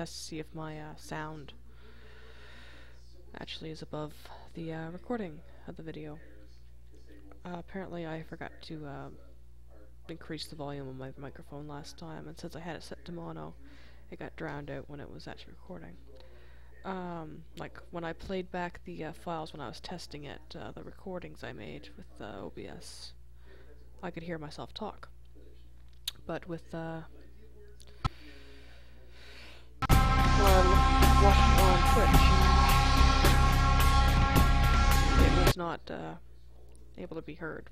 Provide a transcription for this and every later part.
test to see if my uh, sound actually is above the uh, recording of the video. Uh, apparently I forgot to uh, increase the volume of my microphone last time, and since I had it set to mono, it got drowned out when it was actually recording. Um, like, when I played back the uh, files when I was testing it, uh, the recordings I made with OBS, I could hear myself talk. But with, it was not, uh, able to be heard.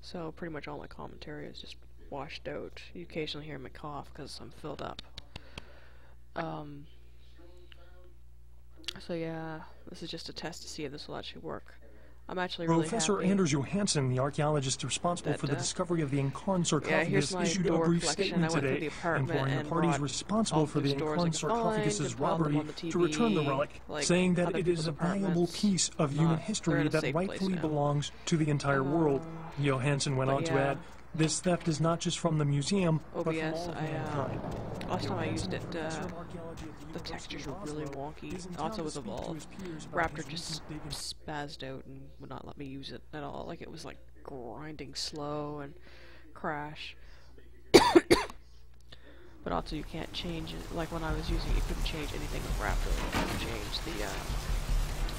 So pretty much all my commentary is just washed out. You occasionally hear me cough because I'm filled up. Um, so yeah, this is just a test to see if this will actually work. I'm actually really Professor happy. Anders Johansson, the archaeologist responsible that, for the uh, discovery of the Ankaran sarcophagus, my issued a brief statement I went through today, imploring the parties responsible for the Ankaran sarcophagus's and piled them robbery to return the relic, like saying that it is a valuable piece of human history that rightfully belongs to the entire world. Johansson went on to add, this theft is not just from the museum, but from OBS, all of I, uh, mankind. Last time I used it, uh, of archaeology at the textures were really wonky. Also with Evolve, his peers about Raptr just spazzed out and would not let me use it at all. Like it was like grinding slow and crash. but also you can't change it. Like when I was using it, you couldn't change anything with Raptr. You couldn't change the uh,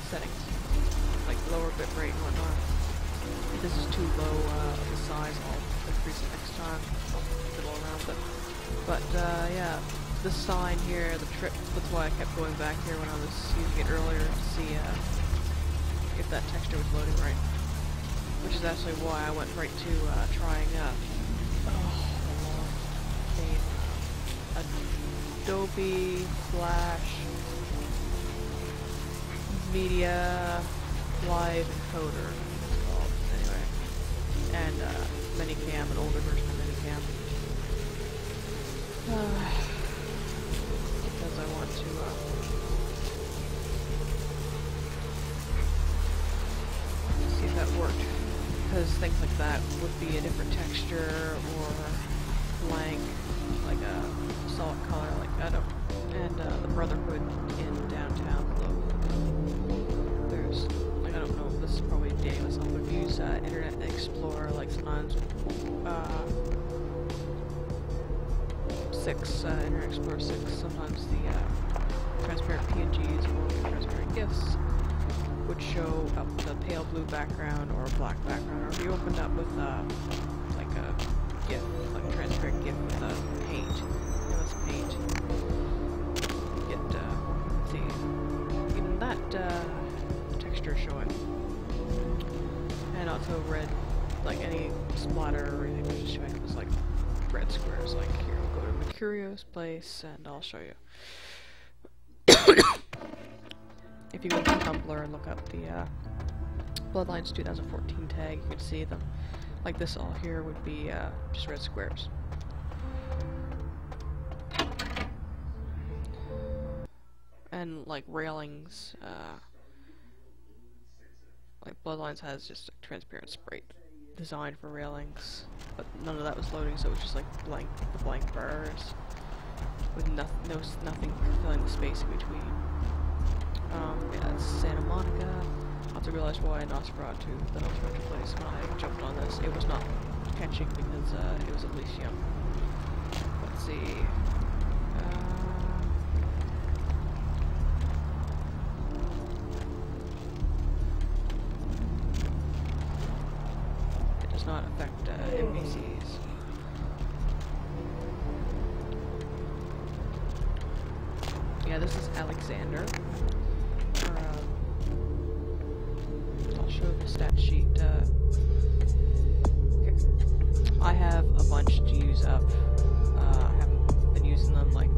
settings, like lower bit rate and whatnot. This is too low uh, of a size, I'll increase it next time. I'll fiddle around with it. But uh, yeah, the sign here, the trip, that's why I kept going back here when I was using it earlier to see uh, if that texture was loading right. Which is actually why I went right to uh, trying uh, oh. Adobe Flash Media Live Encoder. And uh, ManyCam, an older version of ManyCam. Uh, because I want to uh, see if that worked. Because things like that would be a different texture or blank, like a solid color, like I don't. And uh, the Brotherhood in downtown. There's, This is probably. But if you use uh, Internet Explorer, like sometimes. Uh, 6, uh, Internet Explorer 6, sometimes the uh, transparent PNGs or transparent GIFs would show up with a pale blue background or a black background, or if you opened up with uh, like a GIF, like a transparent GIF with a paint, MS Paint, get uh, see even that uh, texture showing, and also red, like any splatter or anything just showing up as like red squares. Like here, go to Mercurio's place, and I'll show you. if you go to Tumblr and look up the uh, Bloodlines 2014 tag, you can see them. Like this all here would be uh, just red squares. And like railings, uh, like Bloodlines has just a transparent sprite design for railings, but none of that was loading, so it was just like blank, the blank bars with no, no nothing filling the space in between. Um, yeah, Santa Monica. I also realized why Nosferatu, the Nosferatu place, when I jumped on this, it was not catching because uh, it was Elysium. Let's see. Yeah, this is Alexander. Um, I'll show the stat sheet. Uh. I have a bunch to use up. Uh, I haven't been using them like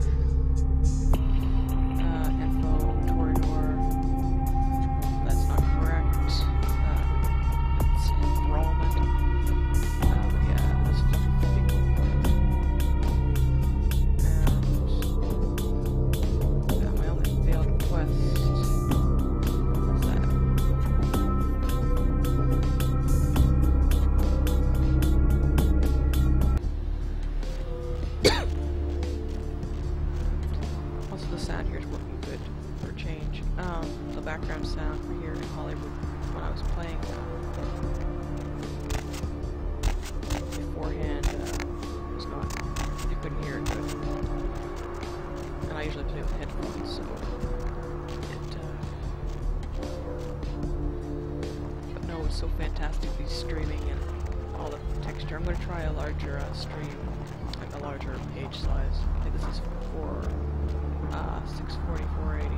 no, it's so fantastic, these streaming and all the texture. I'm going to try a larger uh, stream, like a larger page size. I think this is for uh, 640, 480.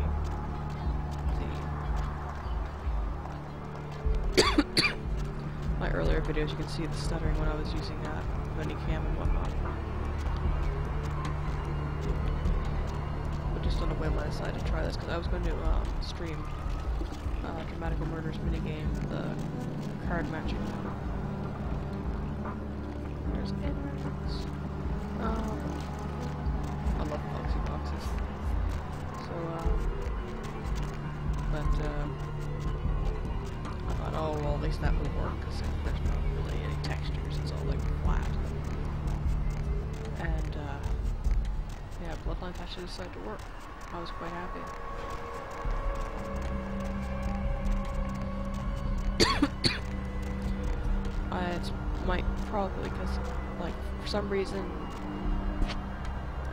My earlier videos, you can see the stuttering when I was using uh, ManyCam and whatnot. But just on a whim, I decided to try this because I was going to um, stream uh, Dramatical Murders minigame, the card matching. There's enemies. Um, I love boxy boxes. So, um, but, uh, I thought, oh, well, at least that would work, because there's not really any textures, it's all, like, flat. And, uh, yeah, Bloodlines actually decided to work. I was quite happy. Probably because, like, for some reason,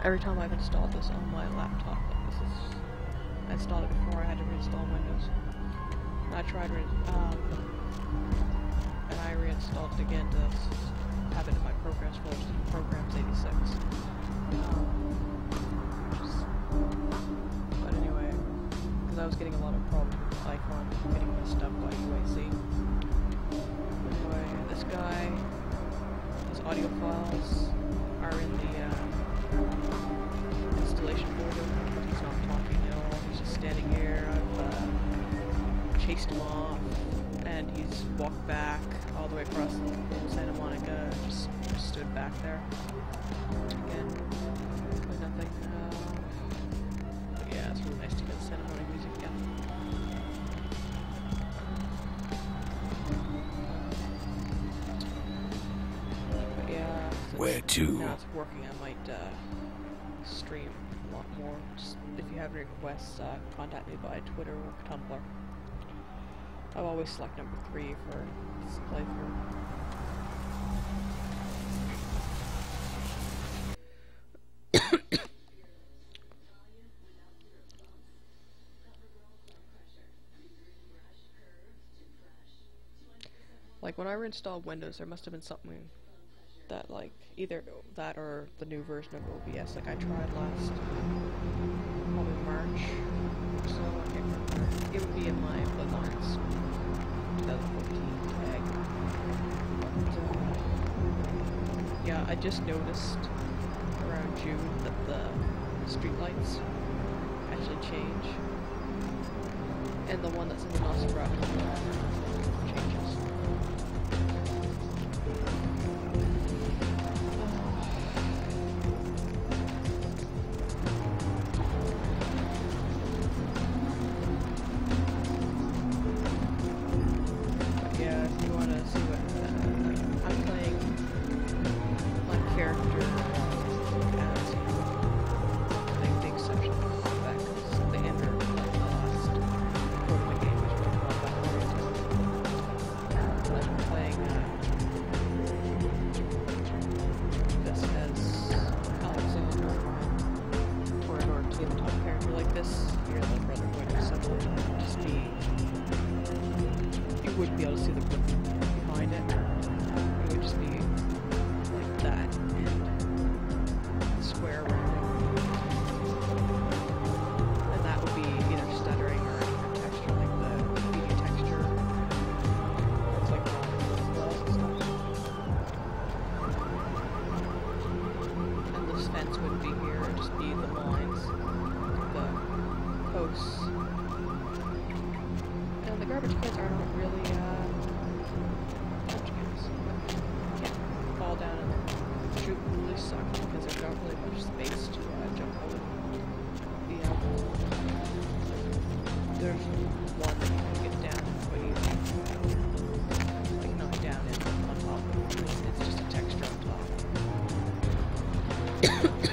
every time I've installed this on my laptop, like this is, I installed it before I had to reinstall Windows. I tried, re um, and I reinstalled it again to have it in my programs folder, programs 86. Um, but anyway, because I was getting a lot of problems with the icon getting messed up by UAC. Anyway, this guy, audio files are in the uh, installation folder. He's not talking at all. He's just standing here. I've uh, chased him off, and he's walked back all the way across Santa Monica. Just, just stood back there. Again, nothing. Uh, yeah, it's really nice to get Santa Monica music again. To? Now it's working. I might uh, stream a lot more. Just if you have any requests, uh, contact me by Twitter or Tumblr. I'll always select number three for this playthrough. Like when I reinstalled Windows, there must have been something that like either that or the new version of OBS like I tried last probably March so I can't. It would be in my Bloodlines 2014 tag. But, uh, yeah, I just noticed around June that the streetlights actually change. And the one that's in the Nosferatu this. You're the Brotherhood or something. Just be you wouldn't be able to see the behind it. It would just be like that and square. And that would be either stuttering or a texture, like the video texture. It's like walls and this fence wouldn't be here, just be the lines, the posts. And the garbage cans are not really, uh, garbage cans. You can't fall down and shoot really suck because there's not really much space to uh, jump over. The, uh, there's one that you can get down quite easily. Like not down and on top. It's, it's just a texture on top.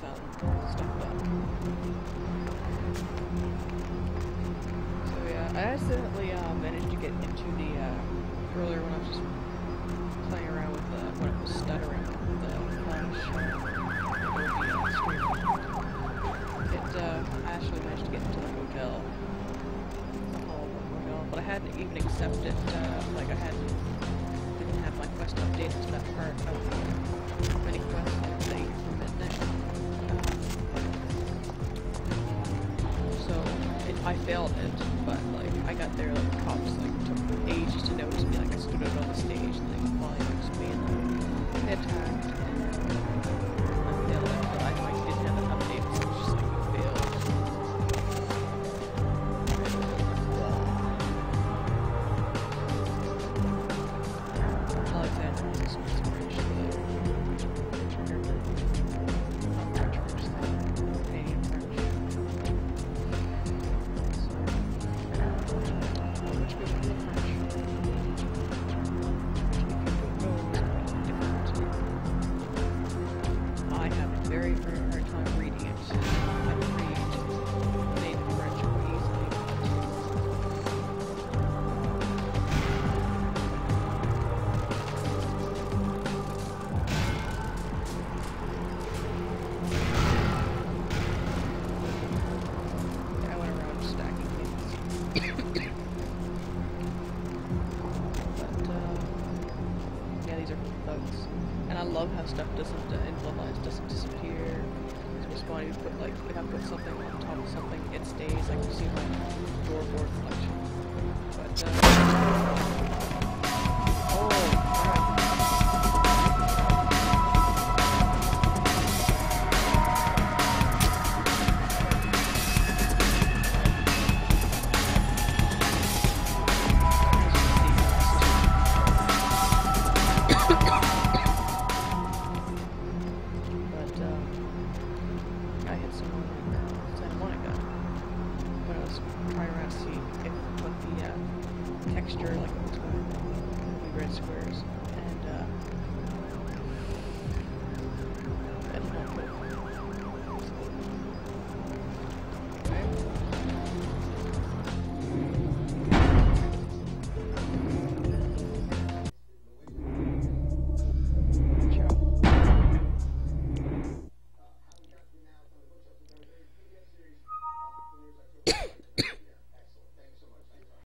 So yeah, I accidentally uh, managed to get into the uh, earlier when I was just playing around with the when I was stuttering with the flash. Uh, it uh, actually managed to get into the hotel, the hall of but I hadn't even accepted uh, like I hadn't didn't have my quest updated to that part of the mini quest. I failed it, but like I got there like cops like took ages to notice me, like I stood out on the stage and like volume like, me and like, they. red squares. And, uh,